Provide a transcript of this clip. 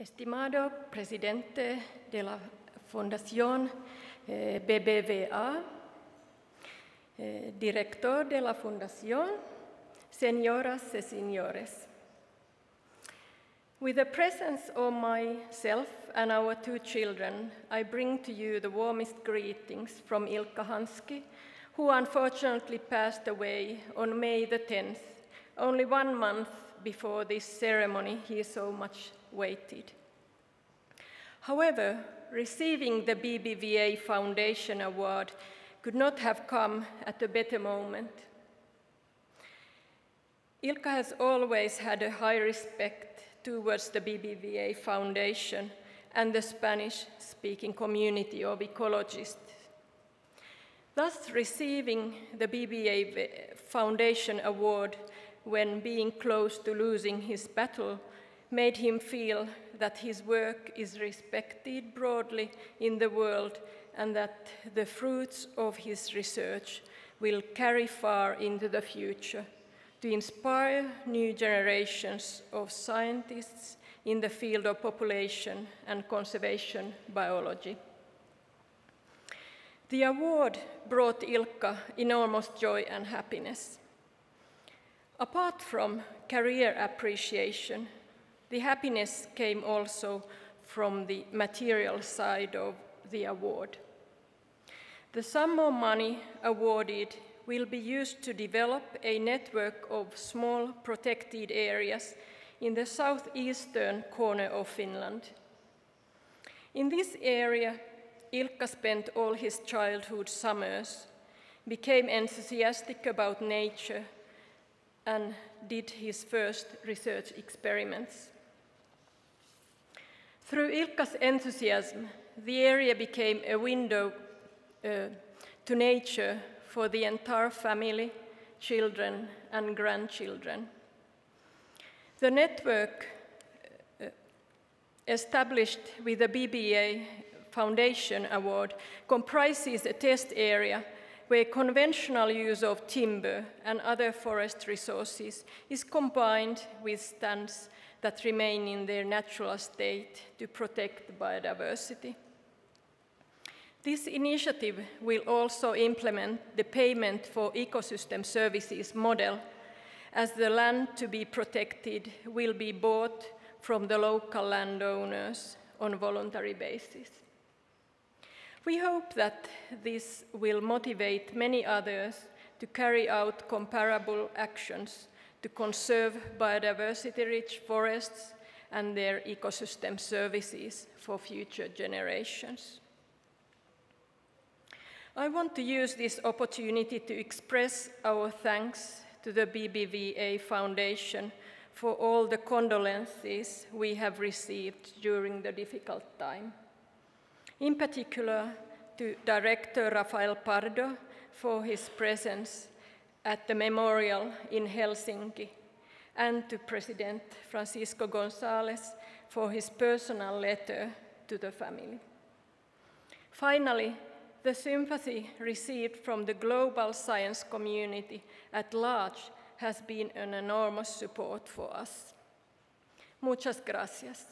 Estimado presidente de la Fundación eh, BBVA, eh, director de la Fundación, señoras y señores. With the presence of myself and our two children, I bring to you the warmest greetings from Ilkka Hanski, who unfortunately passed away on May the 10th, only one month before this ceremony he so much waited. However, receiving the BBVA Foundation Award could not have come at a better moment. Ilkka has always had a high respect towards the BBVA Foundation and the Spanish speaking community of ecologists. Thus, receiving the BBVA Foundation Award when being close to losing his battle made him feel that his work is respected broadly in the world and that the fruits of his research will carry far into the future to inspire new generations of scientists in the field of population and conservation biology. The award brought Ilkka enormous joy and happiness. Apart from career appreciation, the happiness came also from the material side of the award. The sum of money awarded will be used to develop a network of small protected areas in the southeastern corner of Finland. In this area, Ilkka spent all his childhood summers, became enthusiastic about nature, and did his first research experiments. Through Ilkka's enthusiasm, the area became a window uh, to nature for the entire family, children, and grandchildren. The network uh, established with the BBVA Foundation Award comprises a test area where conventional use of timber and other forest resources is combined with stands that remain in their natural state to protect biodiversity. This initiative will also implement the payment for ecosystem services model as the land to be protected will be bought from the local landowners on a voluntary basis. We hope that this will motivate many others to carry out comparable actions to conserve biodiversity-rich forests and their ecosystem services for future generations. I want to use this opportunity to express our thanks to the BBVA Foundation for all the condolences we have received during the difficult time. In particular, to Director Rafael Pardo for his presence at the memorial in Helsinki, and to President Francisco Gonzalez for his personal letter to the family. Finally, the sympathy received from the global science community at large has been an enormous support for us. Muchas gracias.